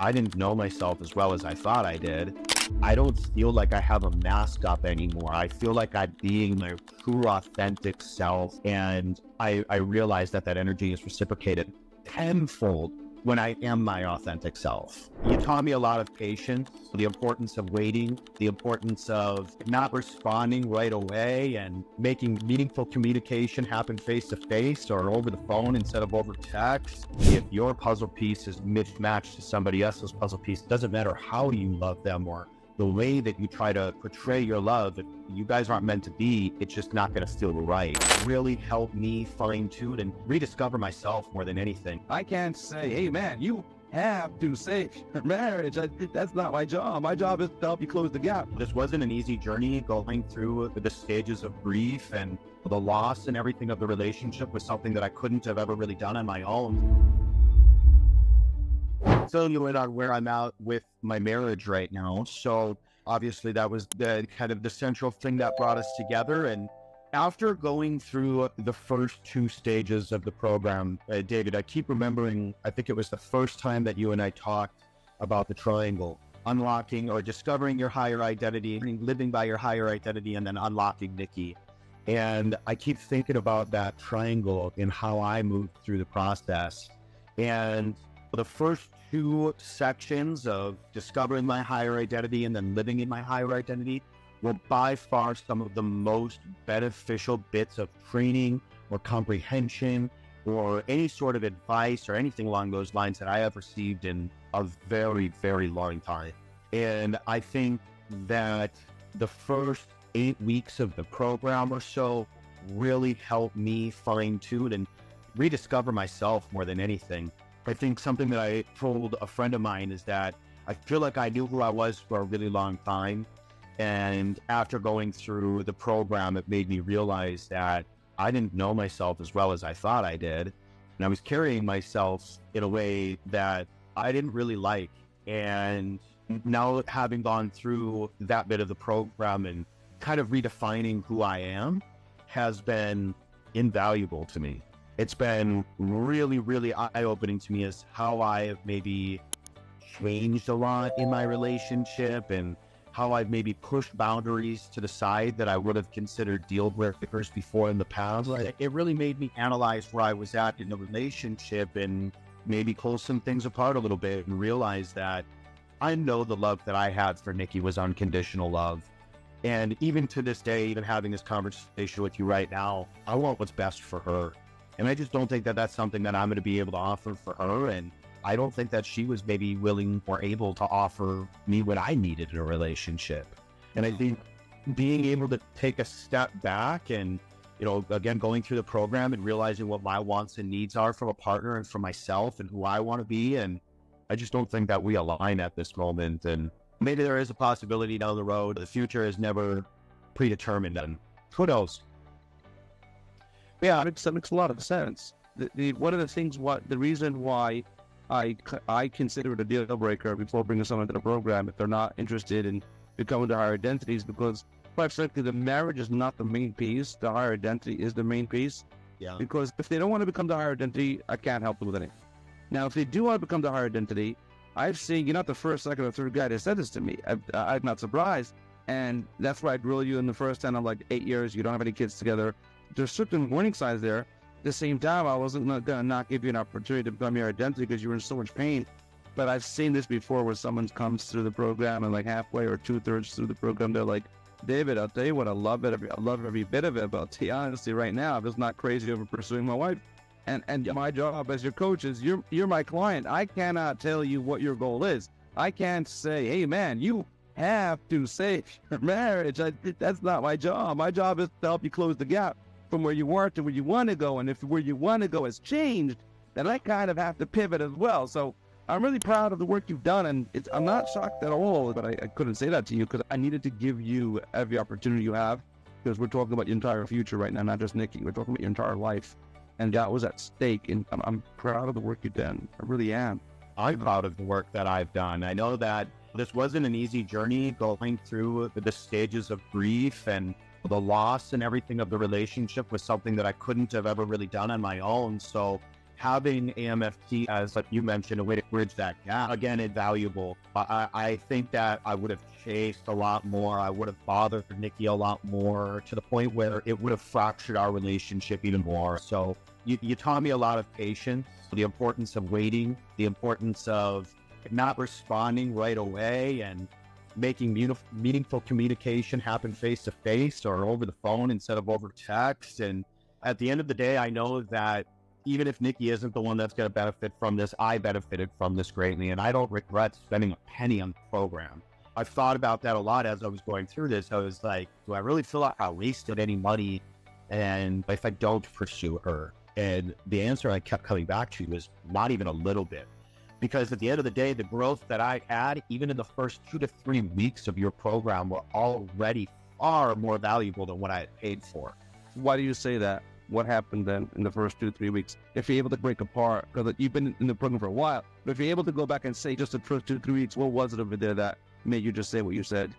I didn't know myself as well as I thought I did. I don't feel like I have a mask up anymore. I feel like I'm being my true, authentic self. And I, I realize that that energy is reciprocated tenfold when I am my authentic self. You taught me a lot of patience, the importance of waiting, the importance of not responding right away and making meaningful communication happen face to face or over the phone instead of over text. If your puzzle piece is mismatched to somebody else's puzzle piece, doesn't matter how you love them or the way that you try to portray your love, if you guys aren't meant to be, it's just not going to feel right. Really helped me fine tune and rediscover myself more than anything. I can't say, hey man, you have to save your marriage. I, that's not my job. My job is to help you close the gap. This wasn't an easy journey going through the stages of grief and the loss and everything of the relationship was something that I couldn't have ever really done on my own filling you in on where I'm at with my marriage right now. So obviously that was the kind of the central thing that brought us together. And after going through the first two stages of the program, uh, David, I keep remembering, I think it was the first time that you and I talked about the triangle, unlocking or discovering your higher identity, living by your higher identity, and then unlocking Nikki. And I keep thinking about that triangle and how I moved through the process. And the first two sections of discovering my higher identity and then living in my higher identity were by far some of the most beneficial bits of training or comprehension or any sort of advice or anything along those lines that I have received in a very, very long time. And I think that the first eight weeks of the program or so really helped me fine tune and rediscover myself more than anything. I think something that I told a friend of mine is that I feel like I knew who I was for a really long time. And after going through the program, it made me realize that I didn't know myself as well as I thought I did. And I was carrying myself in a way that I didn't really like. And now, having gone through that bit of the program and kind of redefining who I am, has been invaluable to me it's been really, really eye opening to me as how I have maybe changed a lot in my relationship and how I've maybe pushed boundaries to the side that I would have considered deal breakers before in the past. Right. It really made me analyze where I was at in the relationship and maybe pull some things apart a little bit and realize that I know the love that I had for Nikki was unconditional love. And even to this day, even having this conversation with you right now, I want what's best for her. And I just don't think that that's something that I'm going to be able to offer for her. And I don't think that she was maybe willing or able to offer me what I needed in a relationship. And I think being able to take a step back and, you know, again, going through the program and realizing what my wants and needs are from a partner and from myself and who I want to be. And I just don't think that we align at this moment. And maybe there is a possibility down the road. The future is never predetermined. And who knows? Yeah, makes, that makes a lot of sense. The, the, one of the things, what the reason why I, I consider it a deal breaker before bringing someone to the program if they're not interested in becoming the higher identity is because, quite frankly, the marriage is not the main piece. The higher identity is the main piece. Yeah. Because if they don't want to become the higher identity, I can't help them with anything. Now, if they do want to become the higher identity, I've seen you're not the first, second, or third guy that said this to me. I, I'm not surprised. And that's why I drill you in the first 10 of like eight years. You don't have any kids together there's certain warning signs there. At the same time, I wasn't going to not give you an opportunity to become your identity because you were in so much pain. But I've seen this before where someone comes through the program and like halfway or two thirds through the program, they're like, David, I'll tell you what, I love it. I love every bit of it. But I'll tell you honestly, right now, I'm just not crazy over pursuing my wife. And and my job as your coach is you're you're my client. I cannot tell you what your goal is. I can't say, hey man, you have to save your marriage. I, that's not my job. My job is to help you close the gap from where you were to where you want to go. And if where you want to go has changed, then I kind of have to pivot as well. So I'm really proud of the work you've done. And I'm not shocked at all, but I, I couldn't say that to you because I needed to give you every opportunity you have because we're talking about your entire future right now, not just Nikki. We're talking about your entire life. And that was at stake. And I'm, I'm proud of the work you've done. I really am. I'm proud of the work that I've done. I know that this wasn't an easy journey going through the stages of grief and the loss and everything of the relationship was something that I couldn't have ever really done on my own. So having AMFT as, like you mentioned, a way to bridge that gap, again, invaluable. I, I think that I would have chased a lot more. I would have bothered Nikki a lot more to the point where it would have fractured our relationship even more. So you, you taught me a lot of patience, the importance of waiting, the importance of not responding right away and making meaningful communication happen face to face or over the phone instead of over text. And at the end of the day, I know that even if Nikki isn't the one that's going to benefit from this, I benefited from this greatly. And I don't regret spending a penny on the program. I've thought about that a lot as I was going through this. I was like, do I really feel like I wasted any money? And if I don't pursue her? And the answer I kept coming back to was not even a little bit. Because at the end of the day, the growth that I had, even in the first two to three weeks of your program, were already far more valuable than what I had paid for. Why do you say that? What happened then in the first two, three weeks? If you're able to break apart, because you've been in the program for a while, but if you're able to go back and say just the first two, three weeks, what was it over there that made you just say what you said?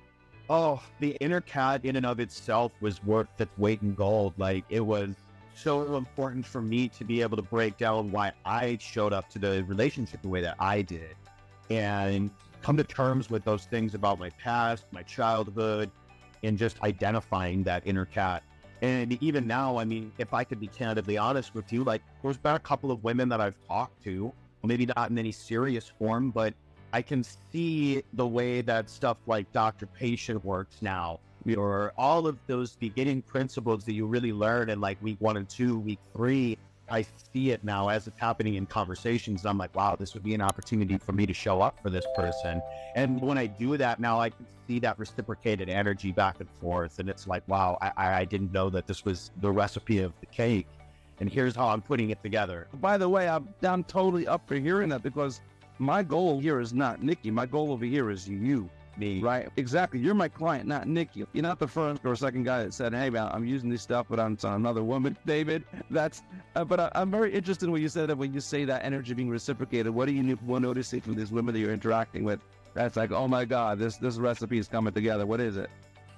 Oh, the inner cat in and of itself was worth its weight in gold. Like it was so important for me to be able to break down why I showed up to the relationship the way that I did and come to terms with those things about my past, my childhood, and just identifying that inner cat. And even now, I mean, if I could be candidly honest with you, like there's been a couple of women that I've talked to, maybe not in any serious form, but I can see the way that stuff like doctor patient works now or all of those beginning principles that you really learn in like week one and two, week three. I see it now as it's happening in conversations. I'm like, wow, this would be an opportunity for me to show up for this person. And when I do that now, I can see that reciprocated energy back and forth. And it's like, wow, I, I didn't know that this was the recipe of the cake. And here's how I'm putting it together. By the way, I'm, I'm totally up for hearing that because my goal here is not Nikki. My goal over here is you me. Right. Exactly. You're my client, not Nick. You're not the first or second guy that said, "Hey, man, I'm using this stuff, but I'm on another woman." David, that's. Uh, but I, am very interested in what you said that when you say that energy being reciprocated. What do you notice from these women that you're interacting with? That's like, oh my God, this this recipe is coming together. What is it?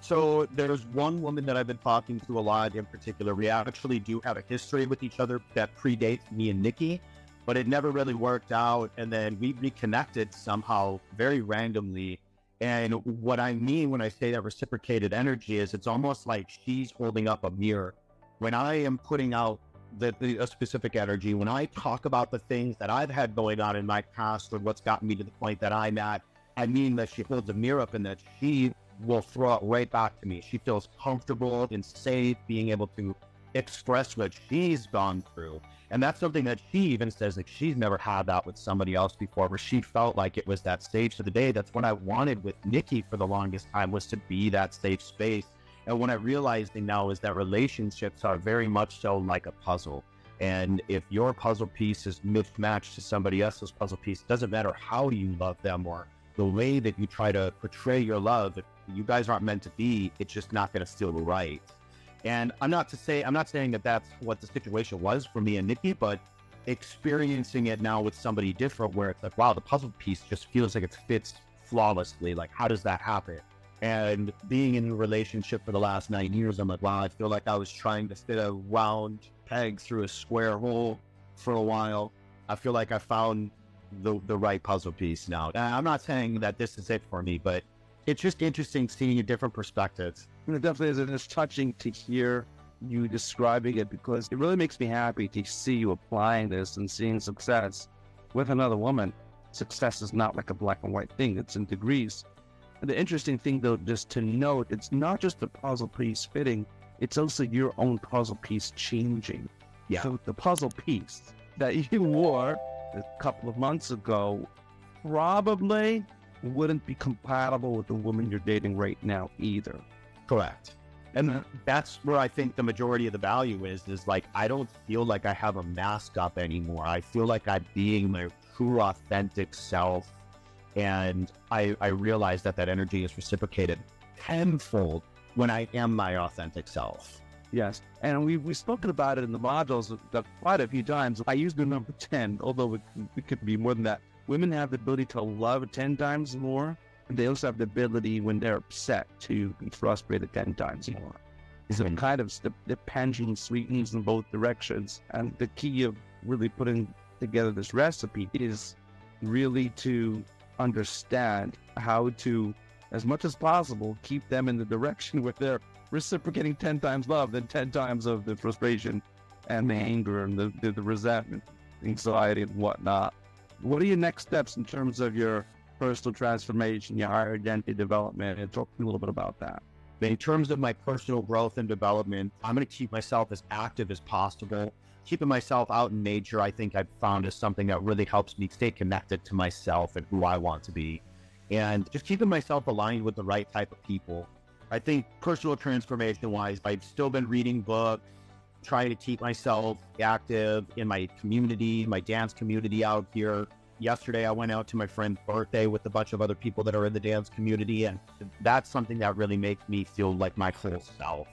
So there's one woman that I've been talking to a lot in particular. We actually do have a history with each other that predates me and Nikki, but it never really worked out. And then we reconnected somehow very randomly and what I mean when I say that reciprocated energy is it's almost like she's holding up a mirror. When I am putting out the, the, a specific energy, when I talk about the things that I've had going on in my past or what's gotten me to the point that I'm at, I mean that she holds a mirror up and that she will throw it right back to me. She feels comfortable and safe being able to express what she's gone through. And that's something that she even says like she's never had that with somebody else before, where she felt like it was that stage of the day. That's what I wanted with Nikki for the longest time was to be that safe space. And what I realized now is that relationships are very much so like a puzzle. And if your puzzle piece is mismatched to somebody else's puzzle piece, doesn't matter how you love them or the way that you try to portray your love. If you guys aren't meant to be, it's just not going to feel right. And I'm not to say I'm not saying that that's what the situation was for me and Nikki, but experiencing it now with somebody different, where it's like, wow, the puzzle piece just feels like it fits flawlessly. Like, how does that happen? And being in a relationship for the last nine years, I'm like, wow, I feel like I was trying to fit a round peg through a square hole for a while. I feel like I found the the right puzzle piece now. I'm not saying that this is it for me, but it's just interesting seeing a different perspectives it definitely is. And it's touching to hear you describing it because it really makes me happy to see you applying this and seeing success with another woman. Success is not like a black and white thing, it's in degrees. And the interesting thing, though, just to note, it's not just the puzzle piece fitting, it's also your own puzzle piece changing. Yeah. So the puzzle piece that you wore a couple of months ago probably wouldn't be compatible with the woman you're dating right now either. Correct. And that's where I think the majority of the value is, is like, I don't feel like I have a mask up anymore. I feel like I'm being my true, authentic self. And I, I realize that that energy is reciprocated tenfold when I am my authentic self. Yes. And we, we've spoken about it in the modules uh, quite a few times. I use the number 10, although it, it could be more than that. Women have the ability to love 10 times more And they also have the ability when they're upset to be frustrated 10 times more. So hmm. kind of the, the pendulum swings in both directions. And the key of really putting together this recipe is really to understand how to, as much as possible, keep them in the direction where they're reciprocating 10 times love than 10 times of the frustration and the anger and the, the, the resentment, anxiety, and whatnot. What are your next steps in terms of your personal transformation, your higher identity development? And talk a little bit about that. In terms of my personal growth and development, I'm going to keep myself as active as possible. Keeping myself out in nature, I think I've found is something that really helps me stay connected to myself and who I want to be. And just keeping myself aligned with the right type of people. I think personal transformation wise, I've still been reading books, trying to keep myself active in my community, my dance community out here. Yesterday, I went out to my friend's birthday with a bunch of other people that are in the dance community, and that's something that really makes me feel like my whole self.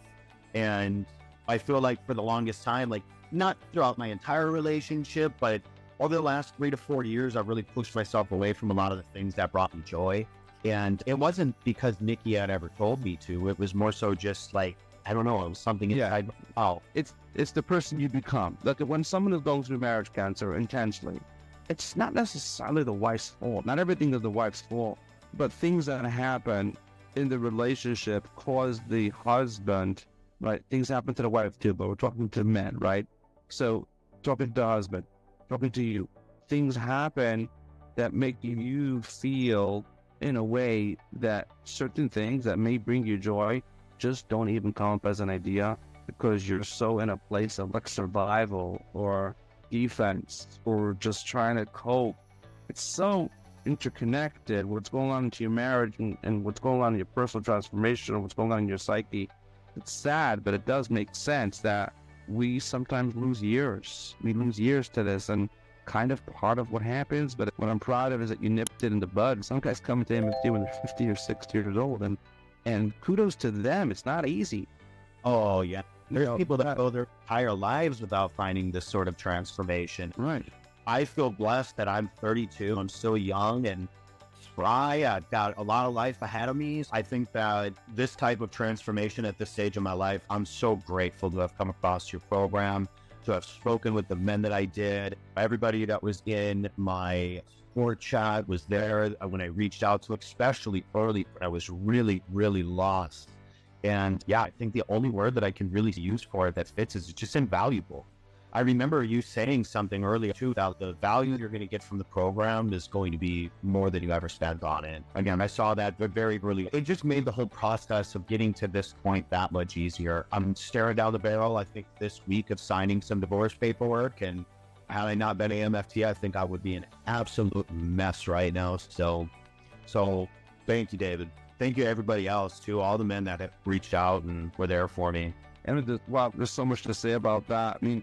And I feel like for the longest time, like not throughout my entire relationship, but over the last three to four years, I've really pushed myself away from a lot of the things that brought me joy. And it wasn't because Nikki had ever told me to. It was more so just like I don't know. It was something Yeah. inside. Oh, it's it's the person you become. Like when someone is going through marriage cancer intentionally, it's not necessarily the wife's fault. Not everything is the wife's fault, but things that happen in the relationship cause the husband, right? Things happen to the wife too, but we're talking to men, right? So talking to the husband, talking to you, things happen that make you feel in a way that certain things that may bring you joy just don't even come up as an idea because you're so in a place of like survival or defense or just trying to cope. It's so interconnected. What's going on into your marriage and, and what's going on in your personal transformation or what's going on in your psyche. It's sad, but it does make sense that we sometimes lose years. We lose years to this and kind of part of what happens. But what I'm proud of is that you nipped it in the bud. Some guys come into MFT when they're 50 or 60 years old and and kudos to them. It's not easy. oh yeah. There's know, people that that- go their entire lives without finding this sort of transformation. Right. I feel blessed that I'm 32. I'm still young and spry. I've got a lot of life ahead of me. I think that this type of transformation at this stage of my life, I'm so grateful to have come across your program, to have spoken with the men that I did. Everybody that was in my support chat was there uh, when I reached out to, especially early I was really, really lost. And yeah, I think the only word that I can really use for it that fits is just invaluable. I remember you saying something earlier too about the value you're going to get from the program is going to be more than you ever spent on it. Again, I saw that very early. It just made the whole process of getting to this point that much easier. I'm staring down the barrel, I think, this week of signing some divorce paperwork. And had I not been AMFT, I think I would be an absolute mess right now. So, so thank you, David. Thank you, everybody else too. All the men that have reached out and were there for me. And wow, there's so much to say about that. I mean,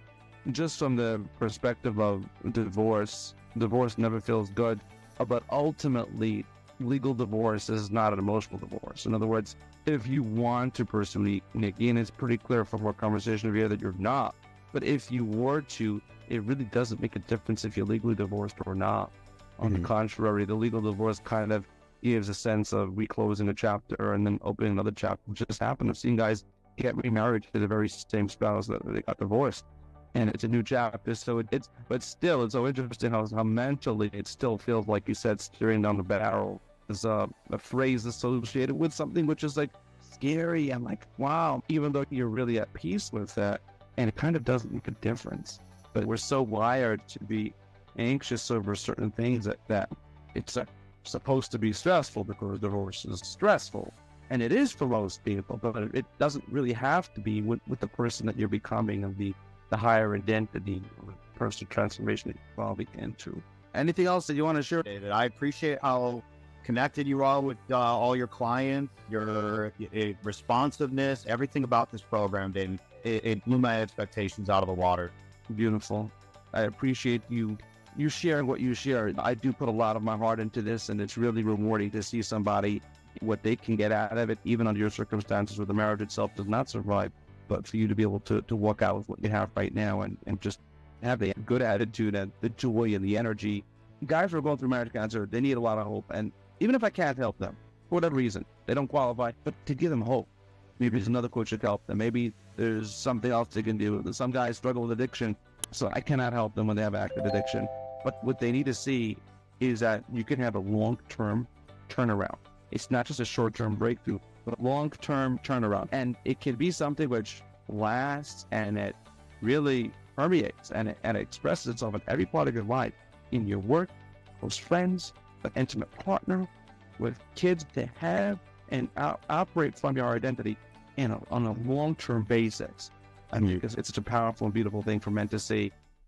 just from the perspective of divorce, divorce never feels good, but ultimately, legal divorce is not an emotional divorce. In other words, if you want to pursue Nikki, and it's pretty clear from our conversation here that you're not, but if you were to, it really doesn't make a difference if you're legally divorced or not. On Mhm. the contrary, the legal divorce kind of gives a sense of reclosing a chapter and then opening another chapter, which just happened. I've seen guys get remarried to the very same spouse that they got divorced. And it's a new chapter. So it, it's, but still, it's so interesting how, how mentally it still feels like you said, staring down the barrel. There's a, a phrase associated with something which is like scary. I'm like, wow, even though you're really at peace with that. And it kind of doesn't make a difference. But we're so wired to be anxious over certain things that, that it's uh, supposed to be stressful because divorce is stressful. And it is for most people, but it doesn't really have to be with, with the person that you're becoming and the, the higher identity or personal transformation that you're evolving into. Anything else that you want to share? David. I appreciate how connected you are with uh, all your clients, your uh, responsiveness, everything about this program, David. It, it blew my expectations out of the water. Beautiful. I appreciate you you sharing what you share. I do put a lot of my heart into this, and it's really rewarding to see somebody what they can get out of it, even under your circumstances where the marriage itself does not survive. But for you to be able to, to walk out with what you have right now and, and just have the good attitude and the joy and the energy. Guys who are going through marriage cancer, they need a lot of hope. And even if I can't help them, for whatever reason, they don't qualify, but to give them hope. Maybe there's another coach that can help them. Maybe there's something else they can do. Some guys struggle with addiction So I cannot help them when they have active addiction. But what they need to see is that you can have a long term turnaround. It's not just a short term breakthrough, but a long term turnaround. And it can be something which lasts and it really permeates and it, and it expresses itself in every part of your life in your work, close friends, an intimate partner, with kids to have and op- operate from your identity in a, on a long term basis. I mean, because it's such a powerful and beautiful thing for men to see